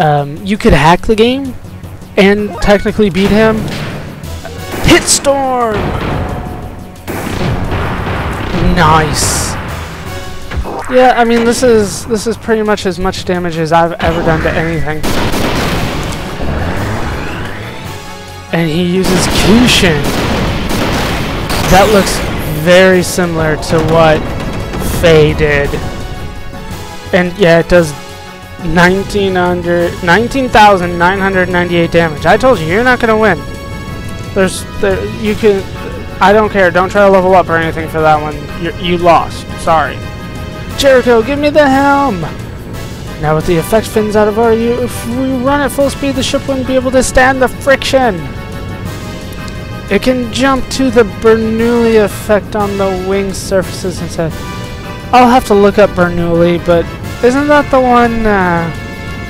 um, you could hack the game and technically beat him. Hit storm. Nice. Yeah, I mean this is this is pretty much as much damage as I've ever done to anything. And he uses Kishin. That looks very similar to what Fei did. And yeah, it does 19,998 damage. I told you, you're not going to win. There's, there, you can, I don't care. Don't try to level up or anything for that one. You're, you lost. Sorry. Jericho, give me the helm! Now with the effect fins out of order, you, if we run at full speed, the ship wouldn't be able to stand the friction. It can jump to the Bernoulli effect on the wing surfaces instead. I'll have to look up Bernoulli, but isn't that the one uh,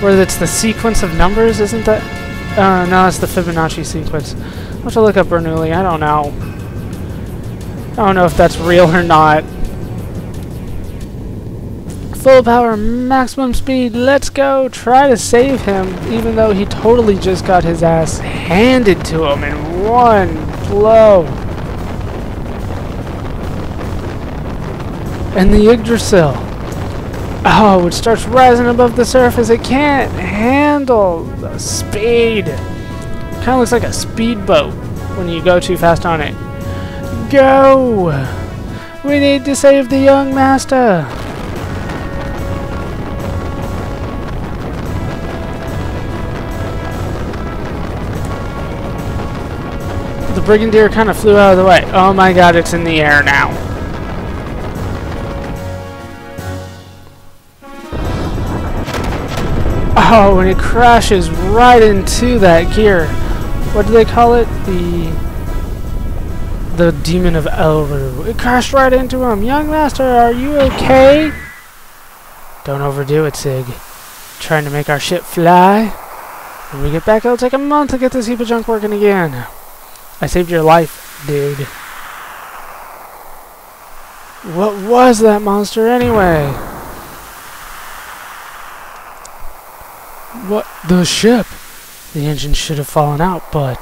where it's the sequence of numbers? Isn't that? Uh, no, it's the Fibonacci sequence. I'll have to look up Bernoulli. I don't know. I don't know if that's real or not. Full power, maximum speed, let's go! Try to save him, even though he totally just got his ass handed to him in one blow. And the Yggdrasil. Oh, it starts rising above the surface. It can't handle the speed. Kind of looks like a speedboat when you go too fast on it. Go! We need to save the young master. The Brigandier kind of flew out of the way. Oh my god, it's in the air now. Oh, and it crashes right into that gear. What do they call it? The the Demon of Elru. It crashed right into him. Young Master, are you okay? Don't overdo it, Sig. Trying to make our ship fly. When we get back, it'll take a month to get this heap of junk working again. I saved your life, dude. What was that monster anyway? What? The ship! The engine should have fallen out, but...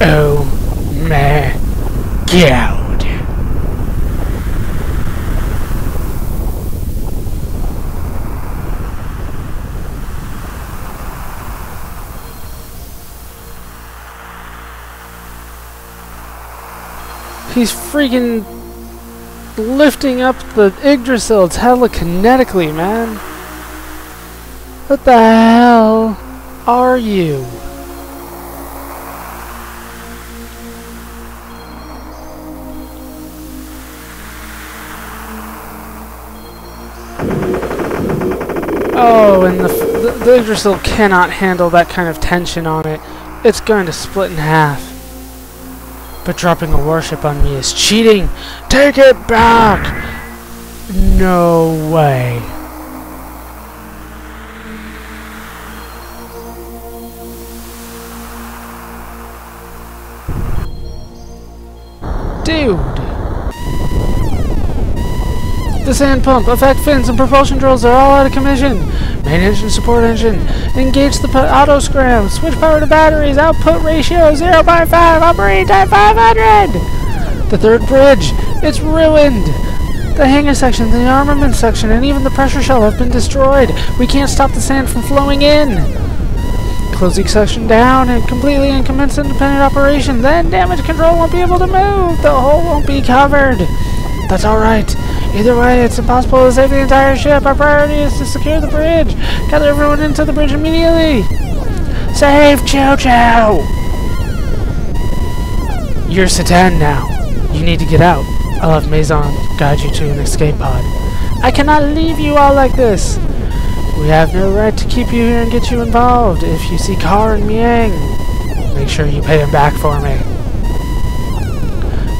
Oh my god! He's freaking lifting up the Yggdrasil telekinetically, man. What the hell are you? Oh, and the, the, the Yggdrasil cannot handle that kind of tension on it. It's going to split in half. But dropping a warship on me is cheating! Take it back! No way. Dude! The sand pump, effect fins, and propulsion drills are all out of commission. Main engine support engine. Engage the auto scram. Switch power to batteries. Output ratio 0 by 5. Operating time 500. The third bridge. It's ruined. The hangar section, the armament section, and even the pressure shell have been destroyed. We can't stop the sand from flowing in. Close each section down and completely and commence independent operation. Then damage control won't be able to move. The hull won't be covered. That's alright. Either way, it's impossible to save the entire ship. Our priority is to secure the bridge. Gather everyone into the bridge immediately. Save Chow Chow You're Satan now. You need to get out. I'll have Maison guide you to an escape pod. I cannot leave you all like this. We have no right to keep you here and get you involved. If you see Car and Miang, make sure you pay him back for me.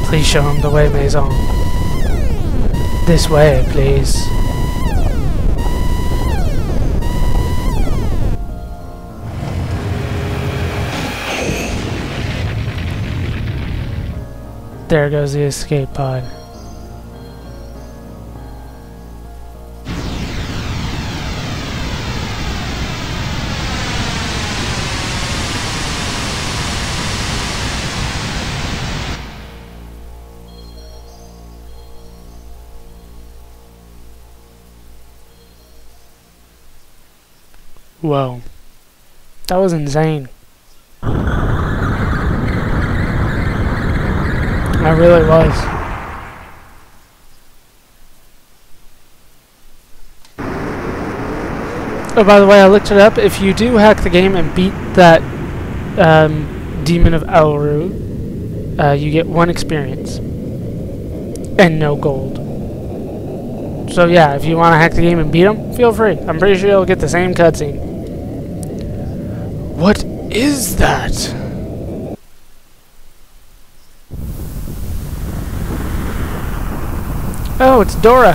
Please show him the way, Maison. This way, please. There goes the escape pod. Whoa. That was insane. I really was. Oh, by the way, I looked it up. If you do hack the game and beat that um, Demon of Elru, uh, you get one experience. And no gold. So yeah, if you want to hack the game and beat him, feel free. I'm pretty sure you'll get the same cutscene. What is that? Oh, it's Dora.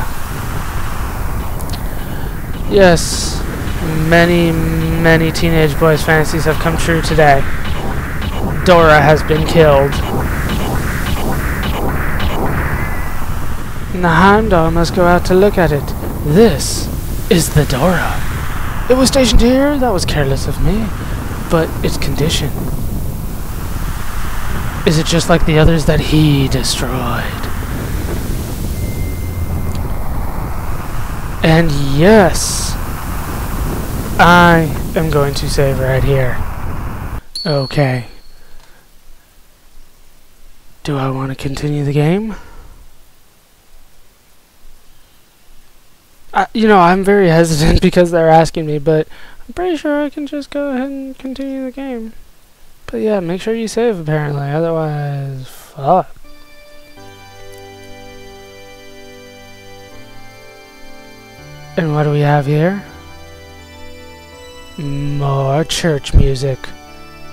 Yes, many, many teenage boys' fantasies have come true today. Dora has been killed. And the Heimdall must go out to look at it. This is the Dora. It was stationed here? That was careless of me. But its condition. Is it just like the others that he destroyed? And yes, I am going to save right here. Okay. Do I want to continue the game? I, you know, I'm very hesitant because they're asking me, but I'm pretty sure I can just go ahead and continue the game. But yeah, make sure you save apparently, otherwise, fuck. And what do we have here? More church music.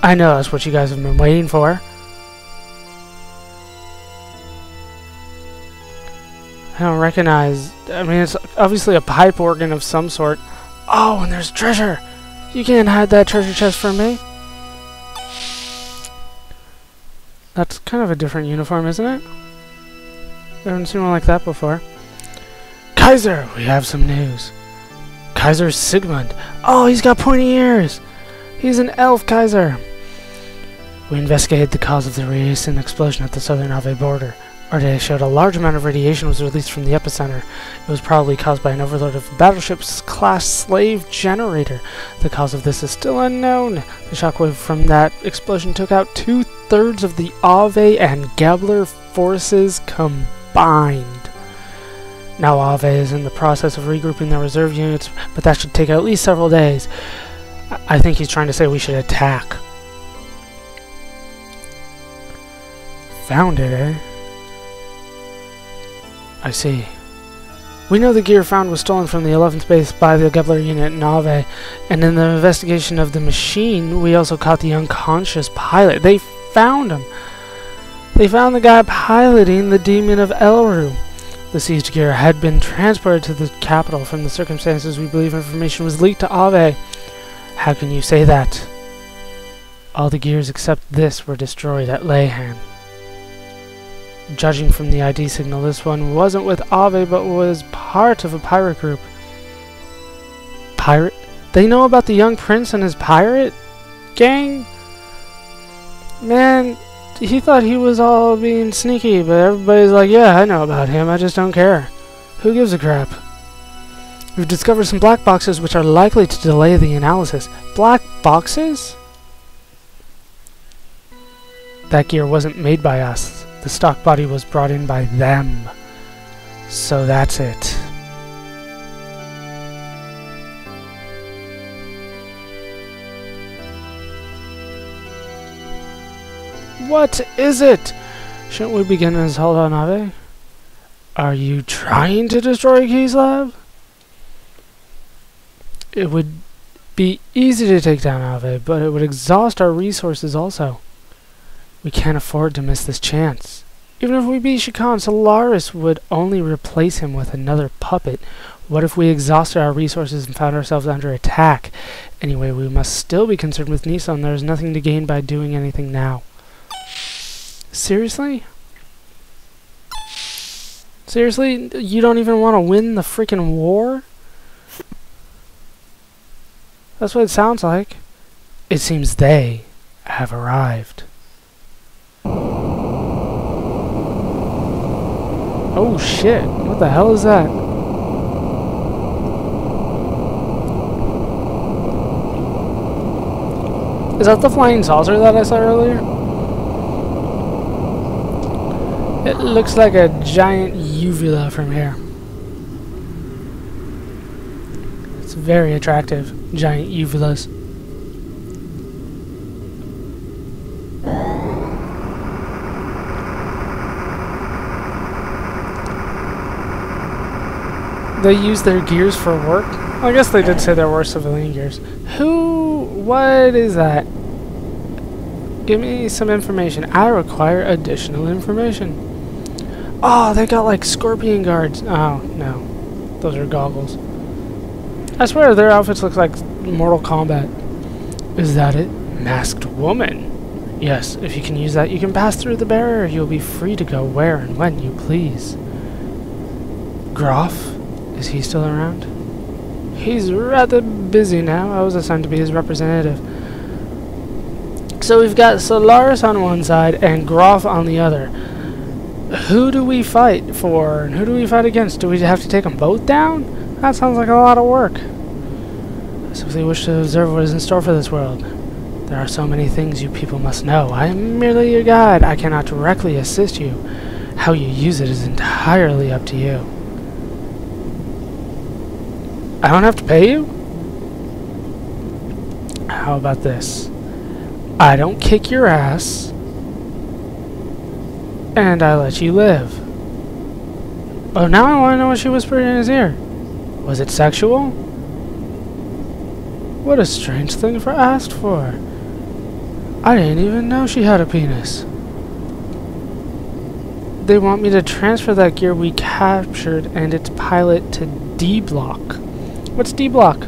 I know that's what you guys have been waiting for. I don't recognize... I mean, it's obviously a pipe organ of some sort. Oh, and there's treasure! You can't hide that treasure chest from me. That's kind of a different uniform, isn't it? I haven't seen one like that before. Kaiser, we have some news. Kaiser Sigmund. Oh, he's got pointy ears. He's an elf Kaiser. We investigated the cause of the recent explosion at the southern Aveh border. Our data showed a large amount of radiation was released from the epicenter. It was probably caused by an overload of battleship's class slave generator. The cause of this is still unknown. The shockwave from that explosion took out two-thirds of the Aveh and Gebler forces combined. Now Aveh is in the process of regrouping their reserve units, but that should take at least several days. I, think he's trying to say we should attack. Found it, eh? I see. We know the gear found was stolen from the 11th base by the Gebler unit in Aveh, and in the investigation of the machine, we also caught the unconscious pilot. They found him! They found the guy piloting the Demon of Elru. The seized gear had been transported to the capital. From the circumstances, we believe information was leaked to Aveh. How can you say that? All the gears except this were destroyed at Lahan. Judging from the ID signal, this one wasn't with Aveh, but was part of a pirate group. Pirate? They know about the young prince and his pirate gang? Man, he thought he was all being sneaky, but everybody's like, yeah, I know about him, I just don't care. Who gives a crap? We've discovered some black boxes which are likely to delay the analysis. Black boxes? That gear wasn't made by us. The stock body was brought in by them. So that's it. What is it? Shouldn't we begin as assault on Aveh? Are you trying to destroy Kislev? It would be easy to take down Aveh, but it would exhaust our resources also. We can't afford to miss this chance. Even if we beat Shakhan, Solaris would only replace him with another puppet. What if we exhausted our resources and found ourselves under attack? Anyway, we must still be concerned with Nisan. There is nothing to gain by doing anything now. Seriously? Seriously? You don't even want to win the freaking war? That's what it sounds like. It seems they have arrived. Oh shit, what the hell is that? Is that the flying saucer that I saw earlier? It looks like a giant uvula from here. It's very attractive, giant uvulas. They use their gears for work? I guess they did say there were civilian gears. Who? What is that? Give me some information. I require additional information. Oh, they got like scorpion guards. Oh, no. Those are goggles. I swear their outfits look like Mortal Kombat. Is that it? Masked woman. Yes, if you can use that, you can pass through the barrier. You'll be free to go where and when you please. Grahf? Is he still around? He's rather busy now. I was assigned to be his representative. So we've got Solaris on one side and Grahf on the other. Who do we fight for and who do we fight against? Do we have to take them both down? That sounds like a lot of work. I simply wish to observe what is in store for this world. There are so many things you people must know. I am merely your guide. I cannot directly assist you. How you use it is entirely up to you. I don't have to pay you? How about this? I don't kick your ass, and I let you live. Oh, now I want to know what she whispered in his ear. Was it sexual? What a strange thing for asked for. I didn't even know she had a penis. They want me to transfer that gear we captured and its pilot to D-Block. What's D-Block?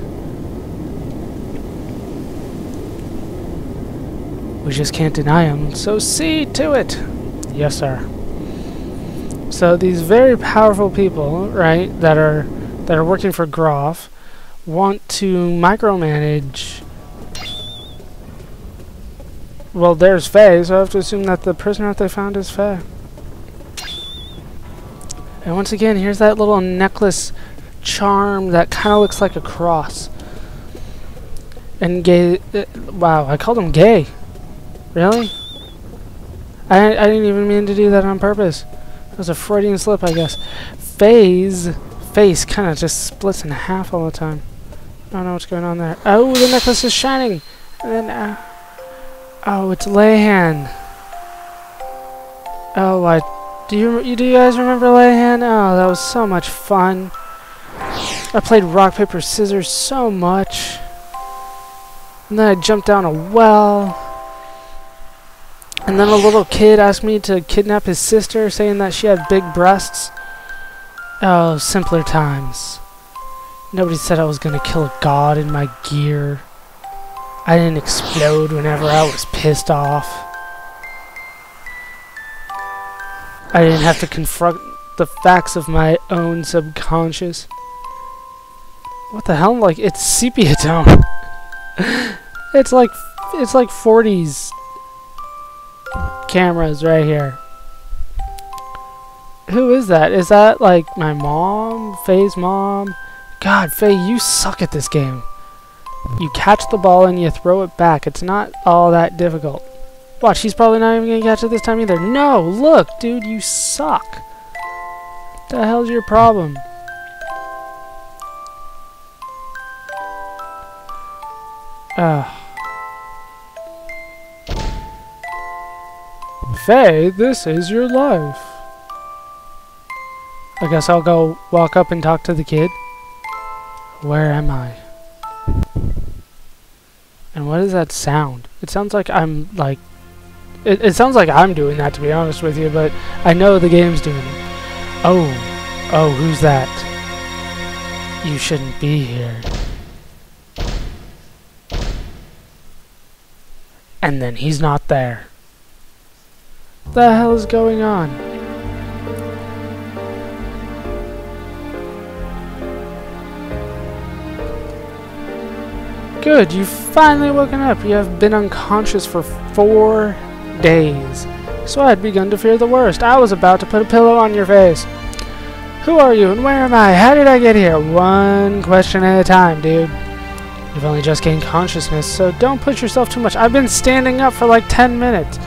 We just can't deny him, so see to it. Yes, sir. So these very powerful people, right, that are that are working for Grahf, want to micromanage. Well, there's Fei, so I have to assume that the prisoner that they found is Fei. And once again, here's that little necklace charm that kind of looks like a cross. And gay... Uh, wow, I called him gay. Really? I, I didn't even mean to do that on purpose. It was a Freudian slip, I guess. Phase... Face kind of just splits in half all the time. I don't know what's going on there. Oh, the necklace is shining! And then... Uh, oh, it's Lahan. Oh, I... Do you, do you guys remember Lahan? Oh, that was so much fun. I played rock, paper, scissors so much. And then I jumped down a well. And then a little kid asked me to kidnap his sister, saying that she had big breasts. Oh, simpler times. Nobody said I was gonna kill a god in my gear. I didn't explode whenever I was pissed off. I didn't have to confront the facts of my own subconscious. What the hell? Like, it's sepia tone. it's like, it's like 40s cameras right here. Who is that? Is that, like, my mom? Fei's mom? God, Fei, you suck at this game. You catch the ball and you throw it back. It's not all that difficult. Watch, she's probably not even going to catch it this time either. No, look, dude, you suck. What the hell's your problem? Ah. Fei, this is your life. I guess I'll go walk up and talk to the kid. Where am I? And what is that sound? It sounds like I'm, like... It, it sounds like I'm doing that, to be honest with you, but I know the game's doing it. Oh. Oh, who's that? You shouldn't be here. And then he's not there. What the hell is going on? Good, you've finally woken up. You have been unconscious for four days. So I had begun to fear the worst. I was about to put a pillow on your face. Who are you and where am I? How did I get here? One question at a time, dude. You've only just gained consciousness, so don't push yourself too much. I've been standing up for like 10 minutes.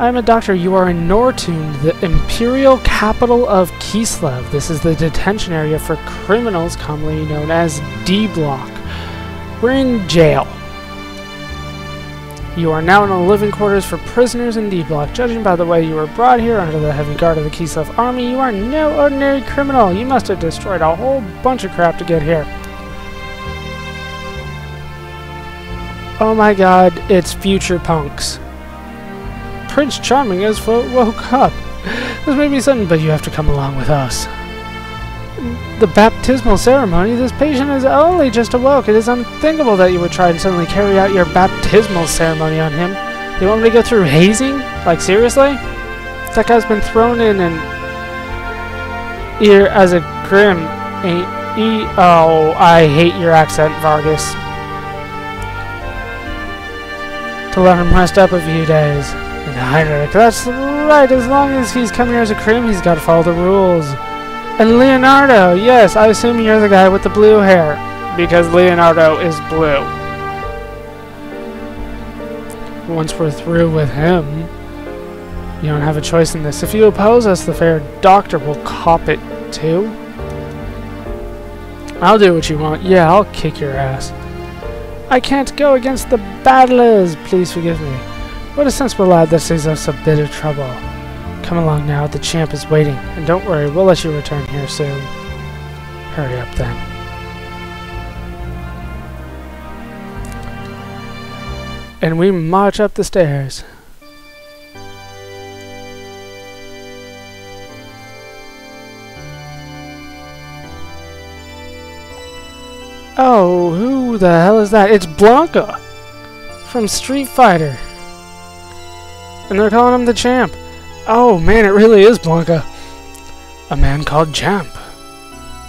I'm a doctor. You are in Nortune, the imperial capital of Kislev. This is the detention area for criminals, commonly known as D-Block. We're in jail. You are now in the living quarters for prisoners in D-Block. Judging by the way you were brought here under the heavy guard of the Kislev army, you are no ordinary criminal. You must have destroyed a whole bunch of crap to get here. Oh my god, it's future punks. Prince Charming has woke up. This may be sudden, but you have to come along with us. The baptismal ceremony? This patient is only just awoke. It is unthinkable that you would try and suddenly carry out your baptismal ceremony on him. You want me to go through hazing? Like, seriously? That guy's been thrown in and... Here as a grim ain't he? Oh, I hate your accent, Vargas. To let him rest up a few days. Heinrich, that's right, as long as he's come here as a crim, he's got to follow the rules. And Leonardo, yes, I assume you're the guy with the blue hair. Because Leonardo is blue. Once we're through with him, you don't have a choice in this. If you oppose us, the fair doctor will cop it too. I'll do what you want. Yeah, I'll kick your ass. I can't go against the battlers. Please forgive me. What a sensible lad that saves us a bit of trouble. Come along now, the champ is waiting. And don't worry, we'll let you return here soon. Hurry up then. And we march up the stairs. Oh, who the hell is that? It's Blanka! From Street Fighter. And they're calling him the champ. Oh man, it really is Blanka. A man called Champ.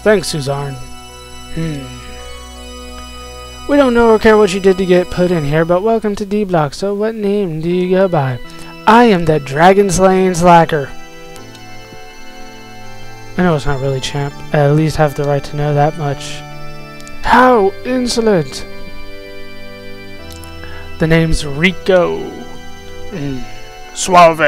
Thanks, Suzanne. Hmm. We don't know or care what you did to get put in here, but welcome to D-Block, so what name do you go by? I am the Dragon Slaying Slacker. I know it's not really Champ. I at least have the right to know that much. How insolent! The name's Rico. Mm. Suave.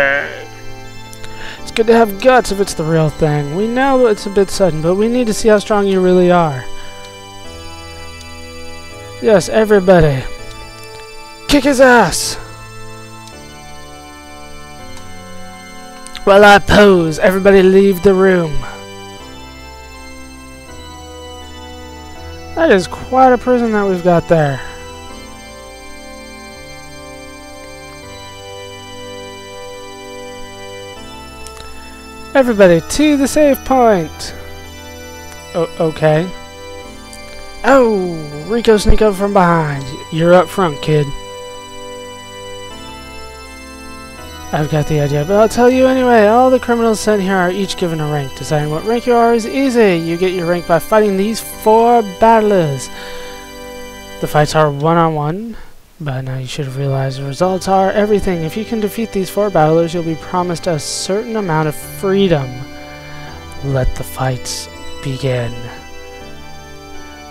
It's good to have guts if it's the real thing. We know it's a bit sudden, but we need to see how strong you really are. Yes, everybody. Kick his ass! While I pose, everybody leave the room. That is quite a prison that we've got there. Everybody to the save point! O okay. Oh, Rico sneak up from behind. You're up front, kid. I've got the idea, but I'll tell you anyway. All the criminals sent here are each given a rank. Deciding what rank you are is easy. You get your rank by fighting these four battlers. The fights are one-on-one, -on -one, but now you should have realized the results are everything. If you can defeat these four battlers, you'll be promised a certain amount of freedom. Let the fights begin.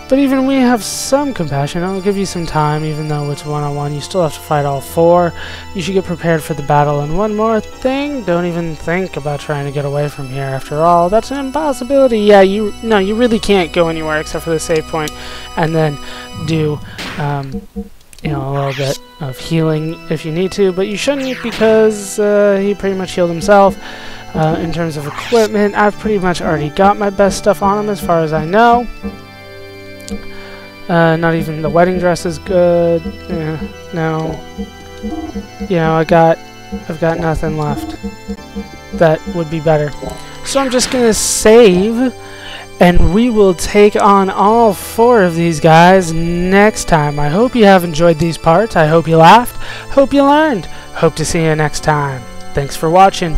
But even we have some compassion. I'll give you some time, even though it's one-on-one. -on -one. You still have to fight all four. You should get prepared for the battle. And one more thing, don't even think about trying to get away from here. After all, that's an impossibility. Yeah, you no, you really can't go anywhere except for the save point, and then do, um, you know, a little bit of healing if you need to. But you shouldn't because uh, he pretty much healed himself. Uh, in terms of equipment, I've pretty much already got my best stuff on him as far as I know. Uh, not even the wedding dress is good. No. You know, I got, I've got nothing left that would be better. So I'm just gonna save, and we will take on all four of these guys next time. I hope you have enjoyed these parts. I hope you laughed. Hope you learned. Hope to see you next time. Thanks for watching.